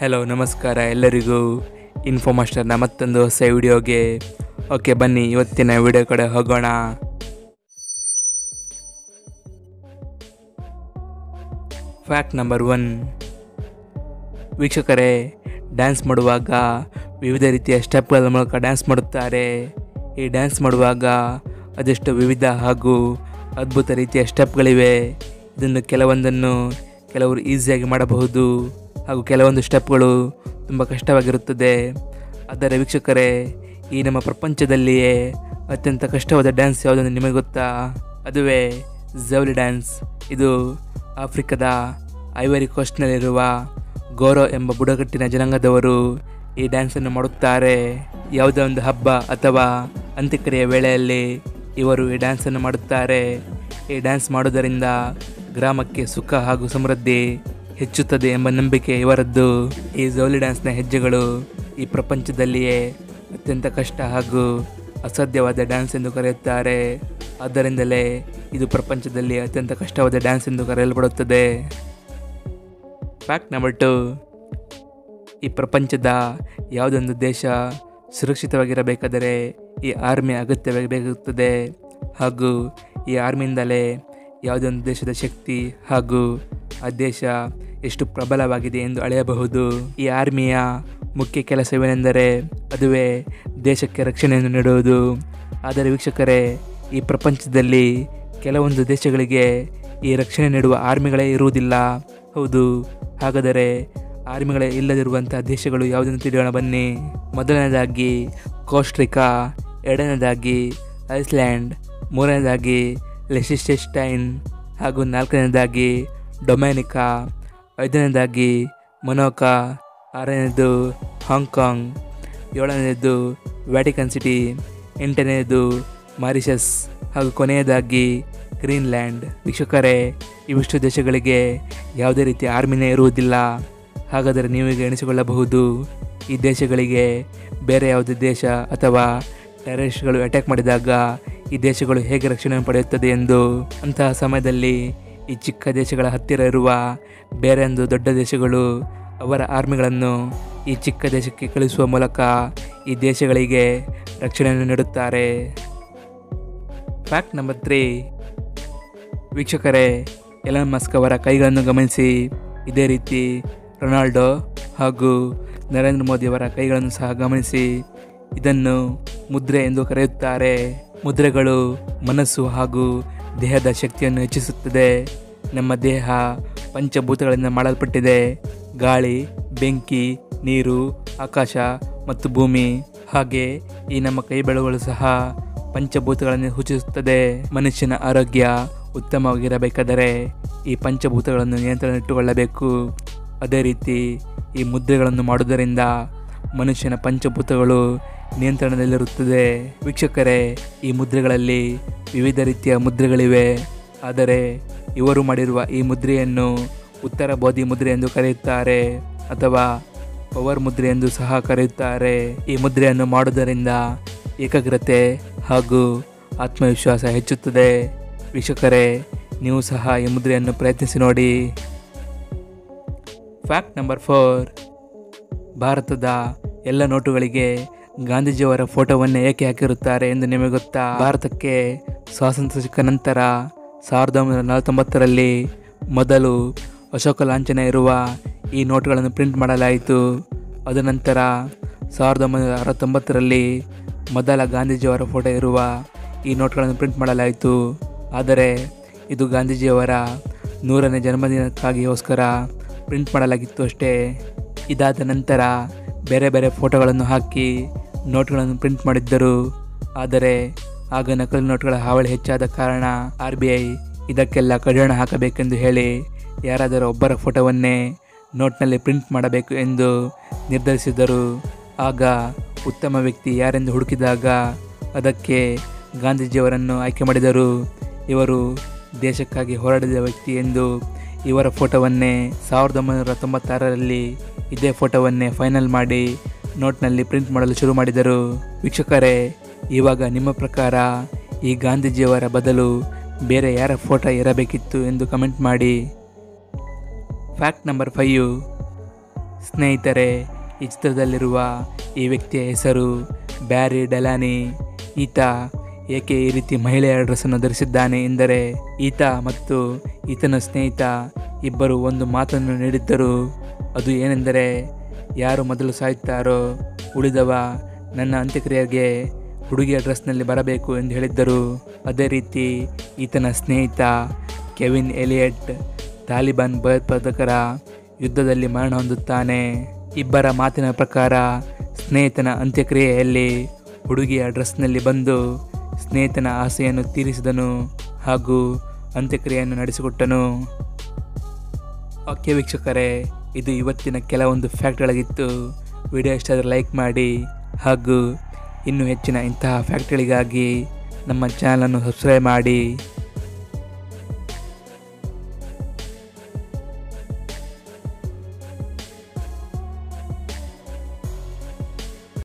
Hello ನಮಸ್ಕಾರ ಎಲ್ಲರಿಗೂ. Info ಮಾಸ್ಟರ್ನ ಮತ್ತೊಂದು ಹೊಸ ವಿಡಿಯೋಗೆ. ಓಕೆ ಬನ್ನಿ, ಇವತ್ತಿನ ವಿಡಿಯೋ ಕಡೆ ಹೋಗೋಣ. ಫ್ಯಾಕ್ಟ್ ನಂಬರ್ ಒನ್ ವೀಕ್ಷಕರೇ ಡ್ಯಾನ್ಸ್ ಮಾಡುವಾಗ ವಿವಿಧ ರೀತಿಯ ಸ್ಟೆಪ್ಗಳ ಮೂಲಕ ಡ್ಯಾನ್ಸ್ ಮಾಡುತ್ತಾರೆ. ಈ ಡ್ಯಾನ್ಸ್ ಮಾಡುವಾಗ ಅದೆಷ್ಟು ವಿವಿಧ ಹಾಗೂ ಅದ್ಭುತ ರೀತಿಯ ಸ್ಟೆಪ್ಗಳಿವೆ ಇದನ್ನು ಕೆಲವೊಂದನ್ನು ಕೆಲವರು ಈಸಿಯಾಗಿ ಮಾಡಬಹುದು. ಹಾಗೂ ಕೆಲವೊಂದು ಸ್ಟೆಪ್ಗಳು ತುಂಬ ಕಷ್ಟವಾಗಿರುತ್ತದೆ. ಆದರೆ ವೀಕ್ಷಕರೇ, ಈ ನಮ್ಮ ಪ್ರಪಂಚದಲ್ಲಿಯೇ ಅತ್ಯಂತ ಕಷ್ಟವಾದ ಡ್ಯಾನ್ಸ್ ಯಾವುದೆಂದು ನಿಮಗೆ ಗೊತ್ತಾ? ಅದುವೇ ಜೌಲಿ ಡ್ಯಾನ್ಸ್. ಇದು ಆಫ್ರಿಕಾದ ಐವರಿ ಕೋಸ್ಟ್ನಲ್ಲಿರುವ ಗೋರೋ ಎಂಬ ಬುಡಕಟ್ಟಿನ ಜನಾಂಗದವರು ಈ ಡ್ಯಾನ್ಸನ್ನು ಮಾಡುತ್ತಾರೆ. ಯಾವುದೇ ಒಂದು ಹಬ್ಬ ಅಥವಾ ಅಂತ್ಯಕ್ರಿಯೆಯ ವೇಳೆಯಲ್ಲಿ ಇವರು ಈ ಡ್ಯಾನ್ಸನ್ನು ಮಾಡುತ್ತಾರೆ. ಈ ಡ್ಯಾನ್ಸ್ ಮಾಡುವುದರಿಂದ ಗ್ರಾಮಕ್ಕೆ ಸುಖ ಹಾಗೂ ಸಮೃದ್ಧಿ ಹೆಚ್ಚುತ್ತದೆ ಎಂಬ ನಂಬಿಕೆ ಇವರದ್ದು. ಈ ಜೌಲಿ ಡ್ಯಾನ್ಸ್ನ ಹೆಜ್ಜೆಗಳು ಈ ಪ್ರಪಂಚದಲ್ಲಿಯೇ ಅತ್ಯಂತ ಕಷ್ಟ ಹಾಗೂ ಅಸಾಧ್ಯವಾದ ಡ್ಯಾನ್ಸ್ ಎಂದು ಕರೆಯುತ್ತಾರೆ. ಆದ್ದರಿಂದಲೇ ಇದು ಪ್ರಪಂಚದಲ್ಲಿ ಅತ್ಯಂತ ಕಷ್ಟವಾದ ಡ್ಯಾನ್ಸ್ ಎಂದು ಕರೆಯಲ್ಪಡುತ್ತದೆ. Fact number two. ಈ ಪ್ರಪಂಚದ ಯಾವುದೊಂದು ದೇಶ ಸುರಕ್ಷಿತವಾಗಿರಬೇಕಾದರೆ ಈ ಆರ್ಮಿ ಅಗತ್ಯವಾಗಬೇಕಾಗುತ್ತದೆ. ಹಾಗೂ ಈ ಆರ್ಮಿಯಿಂದಲೇ ಯಾವುದೊಂದು ದೇಶದ ಶಕ್ತಿ ಹಾಗೂ ಆ ದೇಶ ಎಷ್ಟು ಪ್ರಬಲವಾಗಿದೆ ಎಂದು ಅಳೆಯಬಹುದು. ಈ ಆರ್ಮಿಯ ಮುಖ್ಯ ಕೆಲಸವೇನೆಂದರೆ ಅದುವೇ ದೇಶಕ್ಕೆ ರಕ್ಷಣೆಯನ್ನು ನೀಡುವುದು. ಆದರೆ ವೀಕ್ಷಕರೇ, ಈ ಪ್ರಪಂಚದಲ್ಲಿ ಕೆಲವೊಂದು ದೇಶಗಳಿಗೆ ಈ ರಕ್ಷಣೆ ನೀಡುವ ಆರ್ಮಿಗಳೇ ಇರುವುದಿಲ್ಲ. ಹೌದು. ಹಾಗಾದರೆ ಆರ್ಮಿಗಳೇ ಇಲ್ಲದಿರುವಂಥ ದೇಶಗಳು ಯಾವುದನ್ನು ತಿಳಿಯೋಣ ಬನ್ನಿ. ಮೊದಲನೇದಾಗಿ ಕೋಸ್ಟ್ರಿಕಾ, ಎರಡನೇದಾಗಿ ಐಸ್ಲ್ಯಾಂಡ್, ಮೂರನೇದಾಗಿ ಲೆಸಿಸ್ಟೆಸ್ಟೈನ್ ಹಾಗೂ ನಾಲ್ಕನೇದಾಗಿ ಡೊಮ್ಯಾನಿಕಾ ಐದನೇದಾಗಿ ಮೊನೋಕಾ, ಆರನೇದು ಹಾಂಗ್ಕಾಂಗ್, ಏಳನೇದು ವ್ಯಾಟಿಕನ್ ಸಿಟಿ, ಎಂಟನೇದು ಮಾರಿಷಸ್ ಹಾಗೂ ಕೊನೆಯದಾಗಿ ಗ್ರೀನ್ಲ್ಯಾಂಡ್. ವೀಕ್ಷಕರೇ, ಇವಿಷ್ಟು ದೇಶಗಳಿಗೆ ಯಾವುದೇ ರೀತಿ ಆರ್ಮಿನೇ ಇರುವುದಿಲ್ಲ. ಹಾಗಾದರೆ ನೀವೀಗ ಎಣಿಸಿಕೊಳ್ಳಬಹುದು, ಈ ದೇಶಗಳಿಗೆ ಬೇರೆ ಯಾವುದೇ ದೇಶ ಅಥವಾ ಟೆರರಿಸ್ಟ್ಗಳು ಅಟ್ಯಾಕ್ ಮಾಡಿದಾಗ ಈ ದೇಶಗಳು ಹೇಗೆ ರಕ್ಷಣೆ ಪಡೆಯುತ್ತದೆ ಎಂದು ಅಂತಹ ಸಮಯದಲ್ಲಿ ಈ ಚಿಕ್ಕ ದೇಶಗಳ ಹತ್ತಿರ ಇರುವ ಬೇರೆಂದು ದೊಡ್ಡ ದೇಶಗಳು ಅವರ ಆರ್ಮಿಗಳನ್ನು ಈ ಚಿಕ್ಕ ದೇಶಕ್ಕೆ ಕಳಿಸುವ ಮೂಲಕ ಈ ದೇಶಗಳಿಗೆ ರಕ್ಷಣೆಯನ್ನು ನೀಡುತ್ತಾರೆ. ಫ್ಯಾಕ್ಟ್ ನಂಬರ್ ತ್ರೀ ವೀಕ್ಷಕರೇ ಎಲನ್ ಮಸ್ಕ್ ಅವರ ಕೈಗಳನ್ನು ಗಮನಿಸಿ. ಇದೇ ರೀತಿ ರೊನಾಲ್ಡೋ ಹಾಗೂ ನರೇಂದ್ರ ಮೋದಿ ಅವರ ಕೈಗಳನ್ನು ಸಹ ಗಮನಿಸಿ. ಇದನ್ನು ಮುದ್ರೆ ಎಂದು ಕರೆಯುತ್ತಾರೆ. ಮುದ್ರೆಗಳು, ಮನಸ್ಸು ಹಾಗೂ ದೇಹದ ಶಕ್ತಿಯನ್ನು ಹೆಚ್ಚಿಸುತ್ತದೆ. ನಮ್ಮ ದೇಹ ಪಂಚಭೂತಗಳಿಂದ ಮಾಡಲ್ಪಟ್ಟಿದೆ. ಗಾಳಿ, ಬೆಂಕಿ, ನೀರು, ಆಕಾಶ ಮತ್ತು ಭೂಮಿ. ಹಾಗೆ ಈ ನಮ್ಮ ಕೈ ಬೆಳೆಗಳು ಸಹ ಪಂಚಭೂತಗಳನ್ನು ಸೂಚಿಸುತ್ತದೆ. ಮನುಷ್ಯನ ಆರೋಗ್ಯ ಉತ್ತಮವಾಗಿರಬೇಕಾದರೆ ಈ ಪಂಚಭೂತಗಳನ್ನು ನಿಯಂತ್ರಣ ಇಟ್ಟುಕೊಳ್ಳಬೇಕು ಅದೇ ರೀತಿ ಈ ಮುದ್ರೆಗಳನ್ನು ಮಾಡುವುದರಿಂದ ಮನುಷ್ಯನ ಪಂಚಭೂತಗಳು ನಿಯಂತ್ರಣದಲ್ಲಿರುತ್ತದೆ. ವೀಕ್ಷಕರೇ, ಈ ಮುದ್ರೆಗಳಲ್ಲಿ ವಿವಿಧ ರೀತಿಯ ಮುದ್ರೆಗಳಿವೆ. ಆದರೆ ಇವರು ಮಾಡಿರುವ ಈ ಮುದ್ರೆಯನ್ನು ಉತ್ತರ ಬೋಧಿ ಮುದ್ರೆ ಎಂದು ಕರೆಯುತ್ತಾರೆ ಅಥವಾ ಪವರ್ ಮುದ್ರೆ ಎಂದು ಸಹ ಕರೆಯುತ್ತಾರೆ. ಈ ಮುದ್ರೆಯನ್ನು ಮಾಡುವುದರಿಂದ ಏಕಾಗ್ರತೆ ಹಾಗೂ ಆತ್ಮವಿಶ್ವಾಸ ಹೆಚ್ಚುತ್ತದೆ. ವೀಕ್ಷಕರೇ, ನೀವು ಸಹ ಈ ಮುದ್ರೆಯನ್ನು ಪ್ರಯತ್ನಿಸಿ ನೋಡಿ. ಫ್ಯಾಕ್ಟ್ ನಂಬರ್ ಫೋರ್ ಭಾರತದ ಎಲ್ಲ ನೋಟುಗಳಿಗೆ ಗಾಂಧೀಜಿಯವರ ಫೋಟೋವನ್ನೇ ಏಕೆ ಹಾಕಿರುತ್ತಾರೆ ಎಂದು ನಿಮಗೆ ಗೊತ್ತಾ? ಭಾರತಕ್ಕೆ ಸ್ವಾತಂತ್ರ್ಯ ಸಿಕ್ಕ ನಂತರ ಸಾವಿರದ ಒಂಬೈನೂರ ನಲವತ್ತೊಂಬತ್ತರಲ್ಲಿ ಮೊದಲು ಅಶೋಕ ಲಾಂಛನ ಇರುವ ಈ ನೋಟುಗಳನ್ನು ಪ್ರಿಂಟ್ ಮಾಡಲಾಯಿತು. ಅದ ನಂತರ ಸಾವಿರದ ಒಂಬೈನೂರ ಅರವತ್ತೊಂಬತ್ತರಲ್ಲಿ ಮೊದಲ ಗಾಂಧೀಜಿಯವರ ಫೋಟೋ ಇರುವ ಈ ನೋಟ್ಗಳನ್ನು ಪ್ರಿಂಟ್ ಮಾಡಲಾಯಿತು. ಆದರೆ ಇದು ಗಾಂಧೀಜಿಯವರ ನೂರನೇ ಜನ್ಮದಿನಕ್ಕಾಗಿಗೋಸ್ಕರ ಪ್ರಿಂಟ್ ಮಾಡಲಾಗಿತ್ತು ಅಷ್ಟೇ. ಇದಾದ ನಂತರ ಬೇರೆ ಬೇರೆ ಫೋಟೋಗಳನ್ನು ಹಾಕಿ ನೋಟ್ಗಳನ್ನು ಪ್ರಿಂಟ್ ಮಾಡಿದ್ದರು. ಆದರೆ ಆಗ ನಕಲಿ ನೋಟ್ಗಳ ಹಾವಳಿ ಹೆಚ್ಚಾದ ಕಾರಣ ಆರ್ ಬಿ ಐ ಇದಕ್ಕೆಲ್ಲ ಕಡಿವಾಣ ಹಾಕಬೇಕೆಂದು ಹೇಳಿ ಯಾರಾದರೂ ಒಬ್ಬರ ಫೋಟೋವನ್ನೇ ನೋಟ್ನಲ್ಲಿ ಪ್ರಿಂಟ್ ಮಾಡಬೇಕು ಎಂದು ನಿರ್ಧರಿಸಿದರು ಆಗ ಉತ್ತಮ ವ್ಯಕ್ತಿ ಯಾರೆಂದು ಹುಡುಕಿದಾಗ ಅದಕ್ಕೆ ಗಾಂಧೀಜಿಯವರನ್ನು ಆಯ್ಕೆ ಮಾಡಿದರು. ಇವರು ದೇಶಕ್ಕಾಗಿ ಹೋರಾಡಿದ ವ್ಯಕ್ತಿ ಎಂದು ಇವರ ಫೋಟೋವನ್ನೇ ಸಾವಿರದ ಒಂಬೈನೂರ ತೊಂಬತ್ತಾರರಲ್ಲಿ ಇದೇ ಫೋಟೋವನ್ನೇ ಫೈನಲ್ ಮಾಡಿ ನೋಟ್ನಲ್ಲಿ ಪ್ರಿಂಟ್ ಮಾಡಲು ಶುರು ಮಾಡಿದರು. ವೀಕ್ಷಕರೇ, ಇವಾಗ ನಿಮ್ಮ ಪ್ರಕಾರ ಈ ಗಾಂಧೀಜಿಯವರ ಬದಲು ಬೇರೆ ಯಾರ ಫೋಟೋ ಇರಬೇಕಿತ್ತು ಎಂದು ಕಮೆಂಟ್ ಮಾಡಿ. ಫ್ಯಾಕ್ಟ್ ನಂಬರ್ ಫೈಯು ಸ್ನೇಹಿತರೆ, ಈ ಚಿತ್ರದಲ್ಲಿರುವ ಈ ವ್ಯಕ್ತಿಯ ಹೆಸರು ಬ್ಯಾರಿ ಡಲಾನಿ. ಈತ ಏಕೆ ಈ ರೀತಿ ಮಹಿಳೆಯರ ಡ್ರೆಸ್ಸನ್ನು ಧರಿಸಿದ್ದಾನೆ ಎಂದರೆ, ಈತ ಮತ್ತು ಈತನ ಸ್ನೇಹಿತ ಇಬ್ಬರು ಒಂದು ಮಾತನ್ನು ನೀಡಿದ್ದರು. ಅದು ಏನೆಂದರೆ ಯಾರು ಮೊದಲು ಸಾಯುತ್ತಾರೋ ಉಳಿದವ ನನ್ನ ಅಂತ್ಯಕ್ರಿಯೆಗೆ ಹುಡುಗಿಯ ಡ್ರೆಸ್ನಲ್ಲಿ ಬರಬೇಕು ಎಂದು ಹೇಳಿದ್ದರು. ಅದೇ ರೀತಿ ಈತನ ಸ್ನೇಹಿತ ಕೆವಿನ್ ಎಲಿಯಟ್, ತಾಲಿಬಾನ್ ಭಯೋತ್ಪಾದಕರ ಯುದ್ಧದಲ್ಲಿ ಮರಣ ಹೊಂದುತ್ತಾನೆ. ಇಬ್ಬರ ಮಾತಿನ ಪ್ರಕಾರ ಸ್ನೇಹಿತನ ಅಂತ್ಯಕ್ರಿಯೆಯಲ್ಲಿ ಹುಡುಗಿಯ ಡ್ರೆಸ್ನಲ್ಲಿ ಬಂದು ಸ್ನೇಹಿತನ ಆಸೆಯನ್ನು ತೀರಿಸಿದನು ಹಾಗೂ ಅಂತ್ಯಕ್ರಿಯೆಯನ್ನು ನಡೆಸಿಕೊಟ್ಟನು. ಓಕೆ ವೀಕ್ಷಕರೇ, ಇದು ಇವತ್ತಿನ ಕೆಲವೊಂದು ಫ್ಯಾಕ್ಟ್ಗಳಾಗಿತ್ತು ವಿಡಿಯೋ ಇಷ್ಟ ಆದರೆ ಲೈಕ್ ಮಾಡಿ ಹಾಗೂ ಇನ್ನೂ ಹೆಚ್ಚಿನ ಇಂತಹ ಫ್ಯಾಕ್ಟ್ಗಳಿಗಾಗಿ ನಮ್ಮ ಚಾನಲನ್ನು ಸಬ್ಸ್ಕ್ರೈಬ್ ಮಾಡಿ.